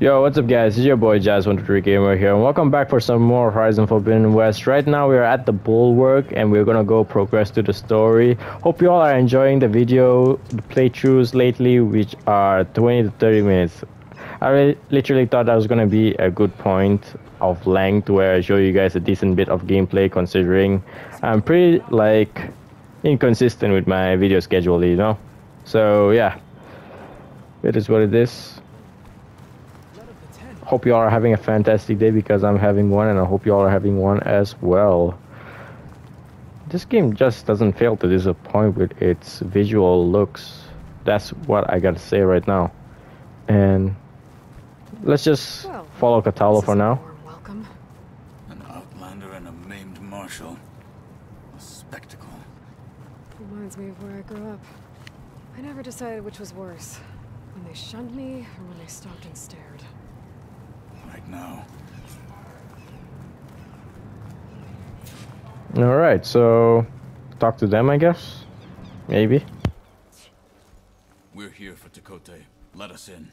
Yo, what's up guys? It's your boy Jazz123 Gamer here and welcome back for some more Horizon Forbidden West. Right now we are at the Bulwark and we're gonna go progress to the story. Hope you all are enjoying the video the playthroughs lately which are 20 to 30 minutes. I really, literally thought that was gonna be a good point of length where I show you guys a decent bit of gameplay considering I'm pretty like inconsistent with my video schedule, you know? So yeah, it is what it is hope you all are having a fantastic day because I'm having one and I hope you all are having one as well. This game just doesn't fail to disappoint with its visual looks. That's what I gotta say right now. And let's just well, follow Kotallo for now. Welcome. An outlander and a maimed marshal. A spectacle. Reminds me of where I grew up. I never decided which was worse. When they shunned me or when they stopped and stared now. Alright, so talk to them, I guess? Maybe? We're here for Tekotteh. Let us in.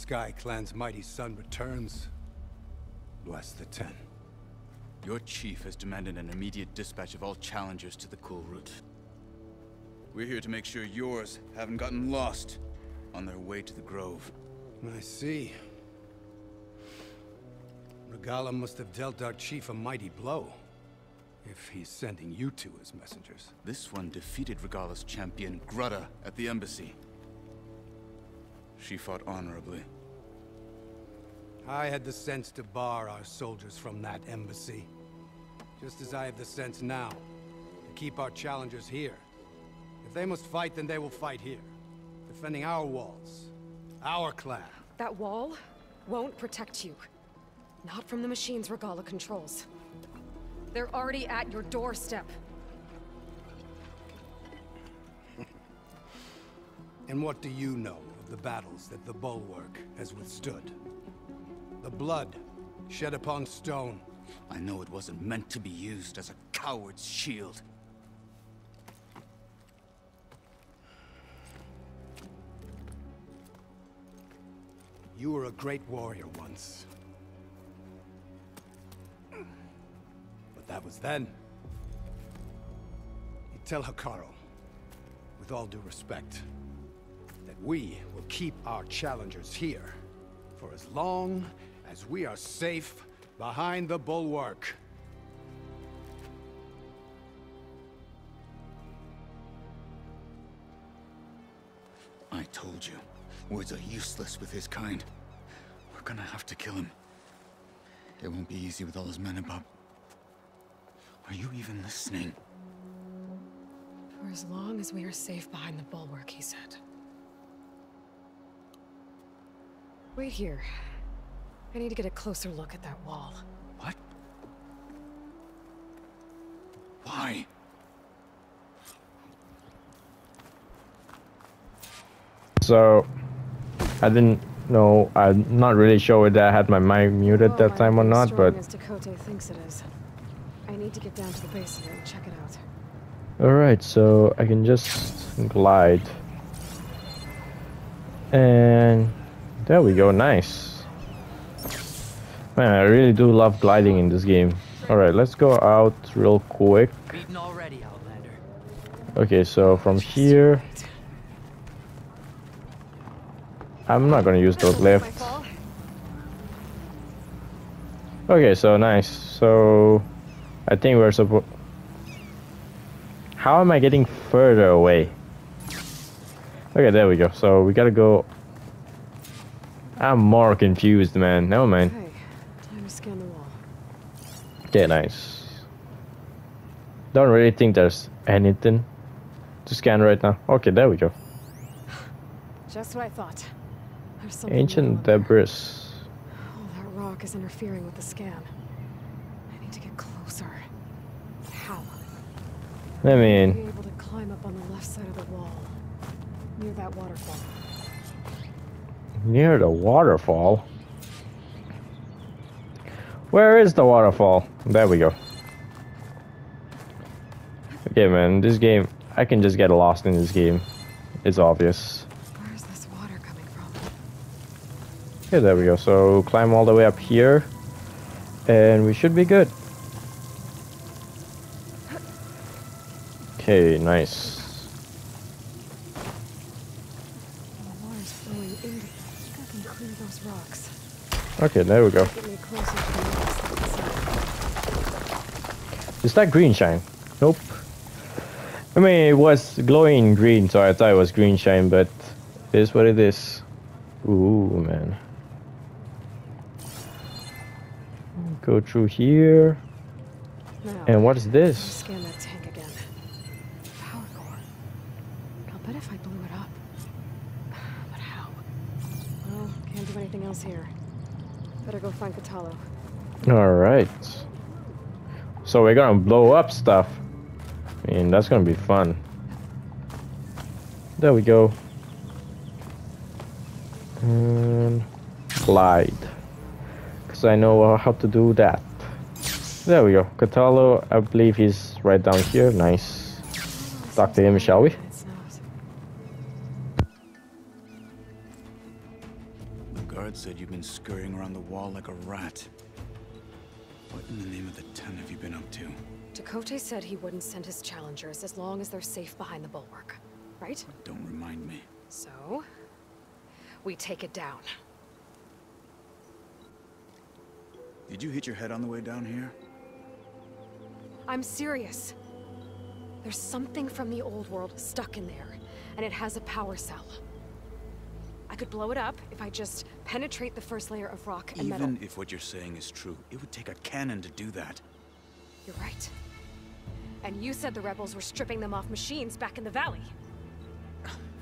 Sky Clan's mighty son returns. Bless the Ten. Your chief has demanded an immediate dispatch of all challengers to the Kulrut. We're here to make sure yours haven't gotten lost on their way to the Grove. I see. Regalla must have dealt our chief a mighty blow. If he's sending you two as messengers. This one defeated Regalla's champion, Grudda, at the embassy. She fought honorably. I had the sense to bar our soldiers from that embassy. Just as I have the sense now, to keep our challengers here. If they must fight, then they will fight here. Defending our walls. Our clan. That wall won't protect you. Not from the machines Regalla controls. They're already at your doorstep. and what do you know of the battles that the Bulwark has withstood? The blood shed upon stone. I know it wasn't meant to be used as a coward's shield. You were a great warrior once. But that was then. You tell Hekarro, with all due respect, we will keep our challengers here for as long as we are safe behind the bulwark. I told you, words are useless with his kind. We're gonna have to kill him. It won't be easy with all his men above. Are you even listening? For as long as we are safe behind the bulwark, he said. Wait here. I need to get a closer look at that wall. What? Why? So, I didn't know. I'm not really sure whether I had my mic muted oh, that time or not, but. As Tekotteh thinks it is. I need to get down to the base of and check it out. Alright, so I can just glide. And there we go, nice. Man, I really do love gliding in this game. Alright, let's go out real quick. Okay, so from here... I'm not gonna use those lifts. Okay, so nice. So... I think we're supposed... How am I getting further away? Okay, there we go. So we gotta go... I'm more confused, man. Never mind. Okay, nice. Don't really think there's anything to scan right now. Okay, there we go. Just what I thought. There's Ancient debris. Oh, that rock is interfering with the scan. I need to get closer. closer. How? I mean, Be able to climb up on the left side of the wall, near that waterfall. Near the waterfall. Where is the waterfall? There we go. Okay, man, this game, I can just get lost in this game. It's obvious. Where's this water coming from? Okay, there we go. So climb all the way up here, and we should be good. Okay, nice. The water's flowing in. I can clear those rocks. Okay, there we go. Get me closer to the rocks that can see. Is that green shine? Nope. I mean, it was glowing green, so I thought it was green shine, but it is what it is. Ooh, man. Go through here. And what is this? Go find Kotallo. Alright. So we're gonna blow up stuff. I mean, that's gonna be fun. There we go. And glide. Because I know how to do that. There we go. Kotallo, I believe he's right down here. Nice. Talk to him, shall we? Like a rat. What in the name of the ten have you been up to? Tekotteh said he wouldn't send his challengers as long as they're safe behind the bulwark. Right? Don't remind me. So, we take it down. Did you hit your head on the way down here? I'm serious. There's something from the old world stuck in there, and it has a power cell. I could blow it up if I just penetrate the first layer of rock and metal. Even if what you're saying is true, it would take a cannon to do that. You're right. And you said the rebels were stripping them off machines back in the valley.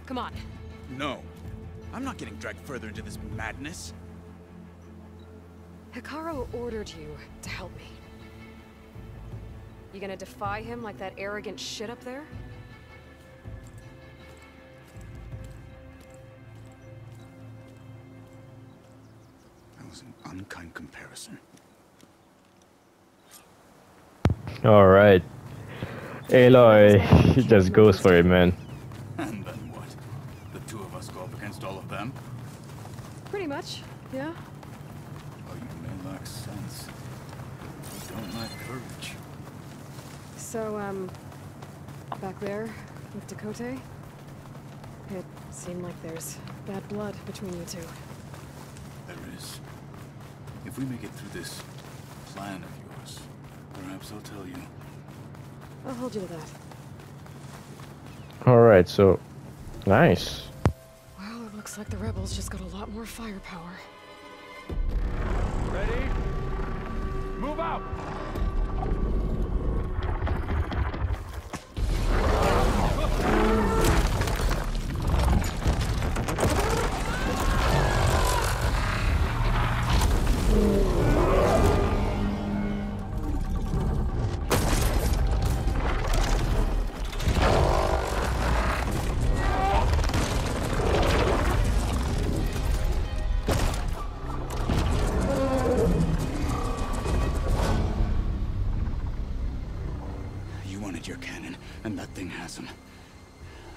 Come on. No. I'm not getting dragged further into this madness. Hekarro ordered you to help me. You gonna defy him like that arrogant shit up there? Was an unkind comparison. Alright. Aloy, he just goes for it, man. And then what? The two of us go up against all of them? Pretty much, yeah. Oh, you may lack sense. but don't lack courage. So, um, back there with Tekotteh, it seemed like there's bad blood between you two. There is. If we make it through this plan of yours, perhaps I'll tell you. I'll hold you to that. Alright, so nice. Well, it looks like the rebels just got a lot more firepower. Ready? Move out! You your cannon, and that thing has him.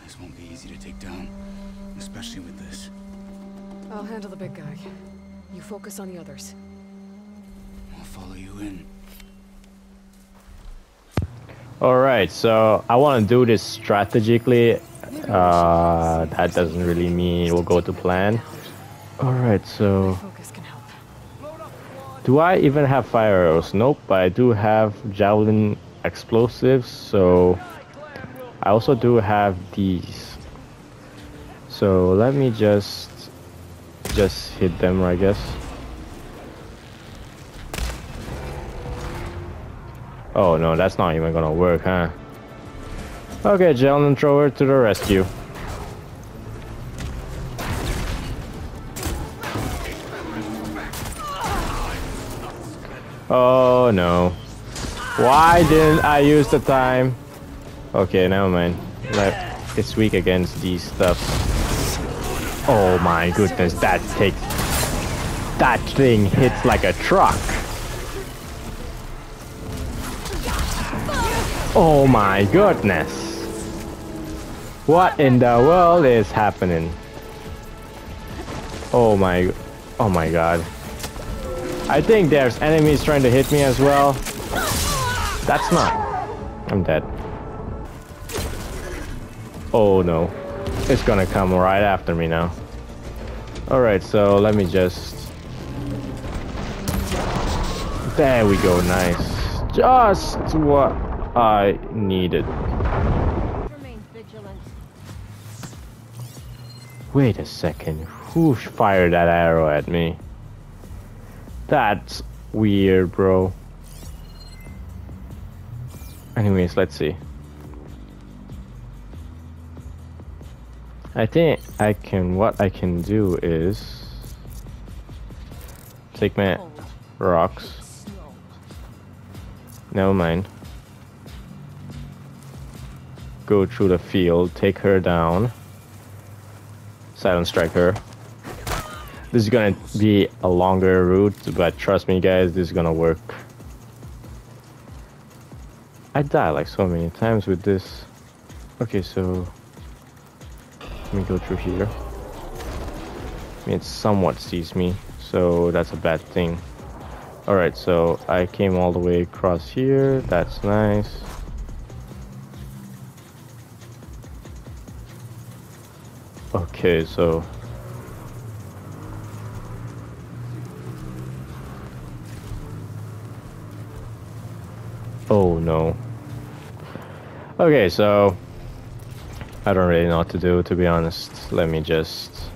This won't be easy to take down, especially with this. I'll handle the big guy. You focus on the others. I'll follow you in. Alright, so I want to do this strategically. Uh, that doesn't really mean we'll go to plan. Alright, so Focus can help. do I even have fire arrows? Nope, but I do have javelin explosives, so I also do have these. So let me just just hit them, I guess. Oh no, that's not even gonna work, huh? Okay, javelin thrower to the rescue. Oh no. Why didn't I use the time? Okay, never mind. It's weak against these stuff. Oh my goodness, that takes... That thing hits like a truck. Oh my goodness. What in the world is happening? Oh my... Oh my god. I think there's enemies trying to hit me as well. That's not. I'm dead. Oh no. It's gonna come right after me now. Alright, so let me just... There we go, nice. Just what I needed. Wait a second. Who fired that arrow at me? That's weird, bro. Anyways, let's see. I think I can, what I can do is take my rocks. Never mind. Go through the field, take her down. Silent strike her. This is gonna be a longer route, but trust me guys, this is gonna work. I die like so many times with this. Okay, so let me go through here. I mean, it somewhat sees me, so that's a bad thing. Alright, so I came all the way across here. That's nice. Okay, so Oh no. Okay, so I don't really know what to do to be honest. Let me just!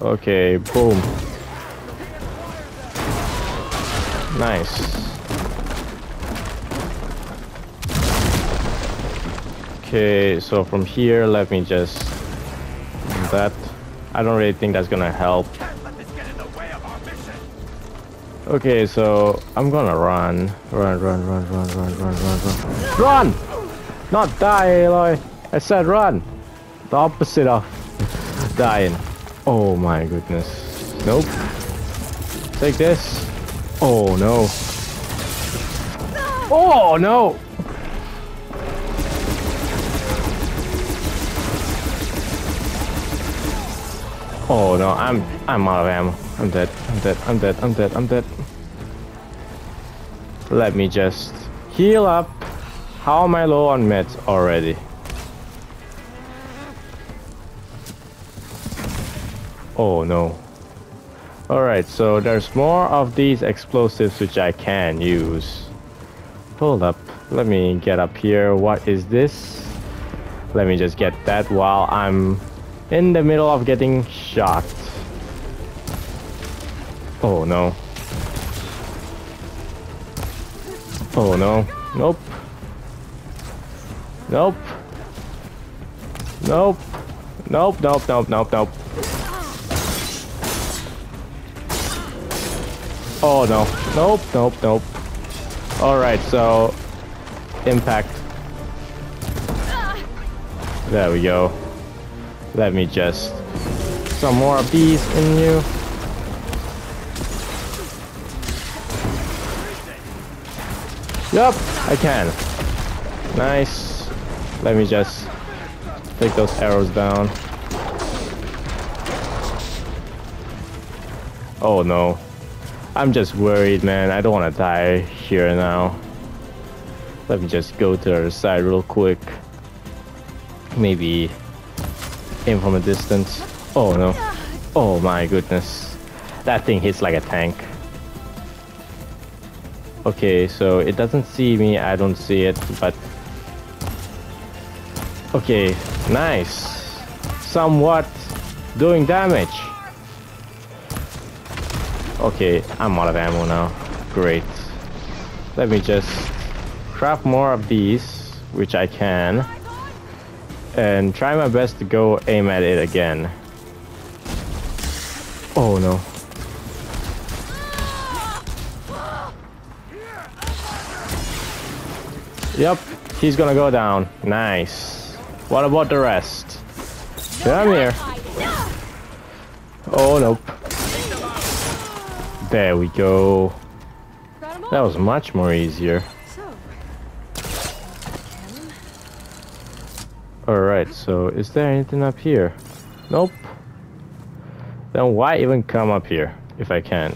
Okay, boom. Nice. Okay, so from here, let me just that. I don't really think that's gonna help. Okay, so I'm gonna run. Run, run, run, run, run, run, run, run. Run! Not die, Aloy. I said run. The opposite of dying. Oh my goodness. Nope. Take this. Oh no. Oh no! Oh no, I'm I'm out of ammo. I'm dead. I'm dead. I'm dead. I'm dead. I'm dead. Let me just heal up. How am I low on meds already? Oh no. Alright, so there's more of these explosives which I can use. Hold up. Let me get up here. What is this? Let me just get that while I'm in the middle of getting shot. Oh no. Oh no. Nope. Nope. Nope. Nope, nope, nope, nope, nope. Oh no. Nope, nope, nope. Alright, so impact. There we go. Let me just some more bees in you. Yup, I can. Nice. Let me just take those arrows down. Oh no. I'm just worried, man. I don't want to die here now. Let me just go to the other side real quick. Maybe aim from a distance. Oh no. Oh my goodness. That thing hits like a tank. Okay, so it doesn't see me, I don't see it, but... Okay, nice. Somewhat doing damage. Okay, I'm out of ammo now. Great. Let me just craft more of these, which I can. And try my best to go aim at it again. Oh no. Yep, he's gonna go down. Nice. What about the rest? Come here. Oh nope. There we go. That was much more easier. Alright, so is there anything up here? Nope. Then why even come up here if I can?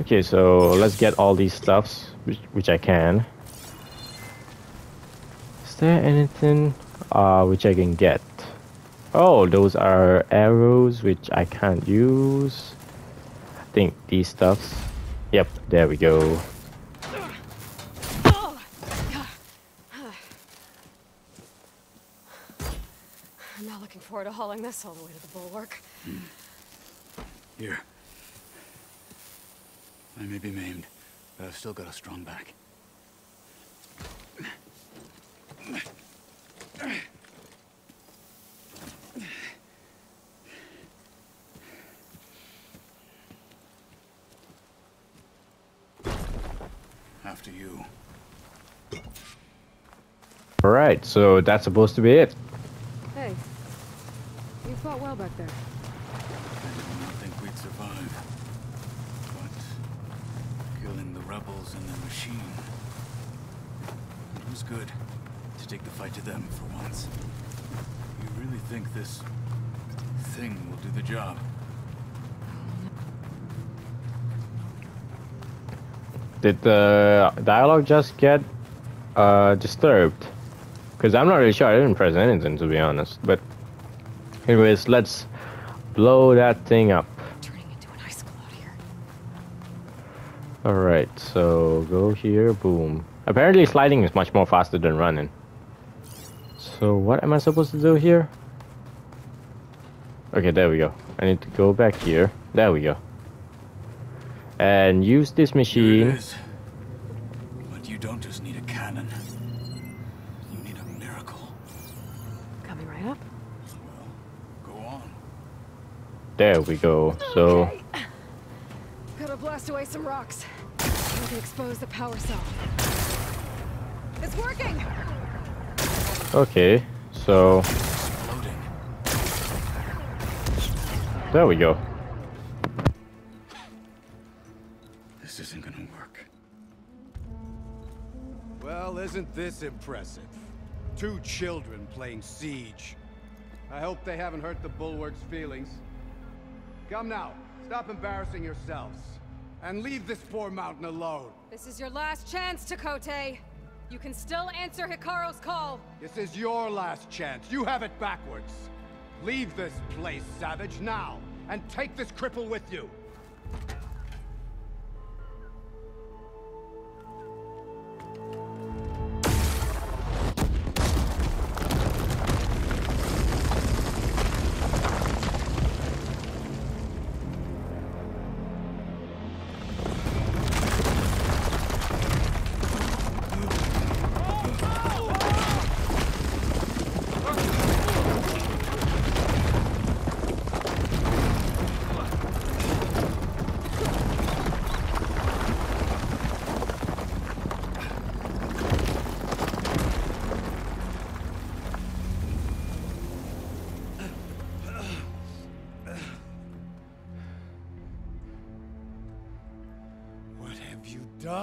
Okay, so let's get all these stuffs, which, which I can. Is there anything uh, which I can get? Oh, those are arrows which I can't use. I think these stuffs. Yep, there we go. I'm not looking forward to hauling this all the way to the bulwark. Here. I may be maimed, but I've still got a strong back. After you. Alright, so that's supposed to be it. Hey, you fought well back there. I did not think we'd survive. But killing the rebels and the machine. It was good to take the fight to them for once. You really think this thing will do the job? Did the dialogue just get uh, disturbed? Because I'm not really sure. I didn't press anything to be honest. But, anyways, let's blow that thing up. Turning into an icicle out. Alright, so go here, boom. Apparently, sliding is much more faster than running. So, what am I supposed to do here? Okay, there we go. I need to go back here. There we go. And use this machine. But you don't just need There we go. So, Okay. Gotta blast away some rocks. We can expose the power cell. It's working! okay. So, there we go. This isn't gonna work. Well, isn't this impressive? Two children playing siege. I hope they haven't hurt the Bulwark's feelings. Come now, stop embarrassing yourselves. And leave this poor mountain alone. This is your last chance, Tekotteh. You can still answer Hekarro's call. This is your last chance. You have it backwards. Leave this place, Savage, now. And take this cripple with you.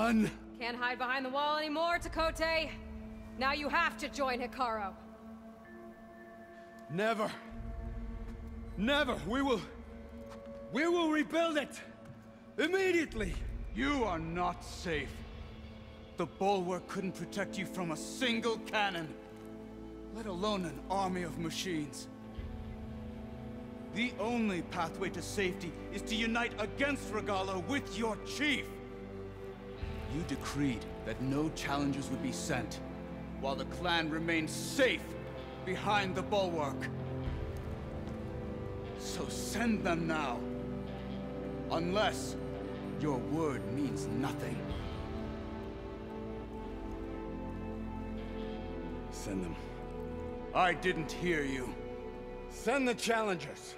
You done? Can't hide behind the wall anymore, Tekotteh. Now you have to join Hekarro. Never. Never. We will... We will rebuild it. Immediately. You are not safe. The bulwark couldn't protect you from a single cannon, let alone an army of machines. The only pathway to safety is to unite against Regalla with your chief. You decreed that no challengers would be sent, while the clan remained safe behind the bulwark. So send them now. Unless your word means nothing. Send them. I didn't hear you. Send the challengers.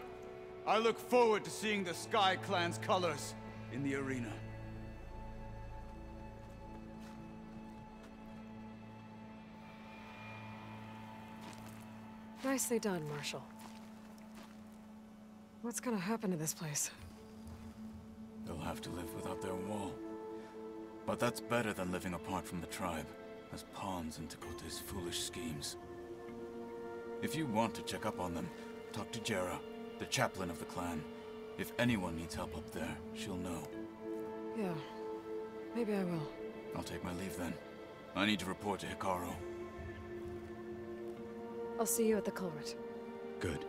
I look forward to seeing the Sky Clan's colors in the arena. Nicely done, Marshal. What's gonna happen to this place? They'll have to live without their wall. But that's better than living apart from the tribe, as pawns in Tekotteh's foolish schemes. If you want to check up on them, talk to Jera, the chaplain of the clan. If anyone needs help up there, she'll know. Yeah. Maybe I will. I'll take my leave then. I need to report to Hekarro. I'll see you at the Kulrut. Good.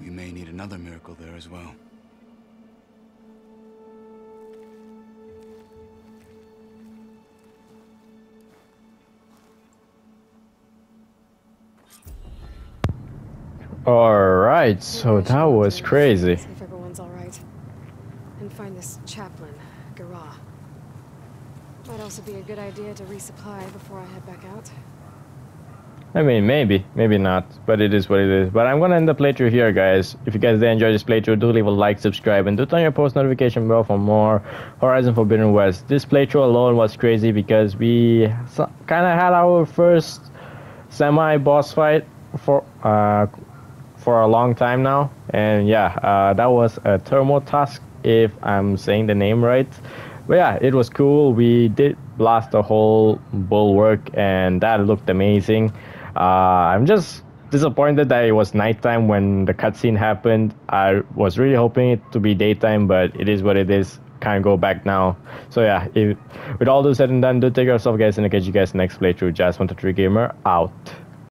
We may need another miracle there as well. Alright, so that was crazy. See if everyone's alright. And find this chaplain, Garah. Might also be a good idea to resupply before I head back out. I mean, maybe, maybe not, but it is what it is. But I'm gonna end the playthrough here, guys. If you guys did enjoy this playthrough, do leave a like, subscribe, and do turn your post notification bell for more Horizon Forbidden West. This playthrough alone was crazy because we kind of had our first semi-boss fight for uh, for a long time now, and yeah, uh, that was a thermal tusk, if I'm saying the name right. But yeah, it was cool. We did blast the whole bulwark, and that looked amazing. Uh, I'm just disappointed that it was nighttime when the cutscene happened. I was really hoping it to be daytime, but it is what it is. Can't go back now. So yeah, if, with all those said and done, do take care of yourself, guys, and I'll catch you guys next playthrough. Jazz123 Gamer out.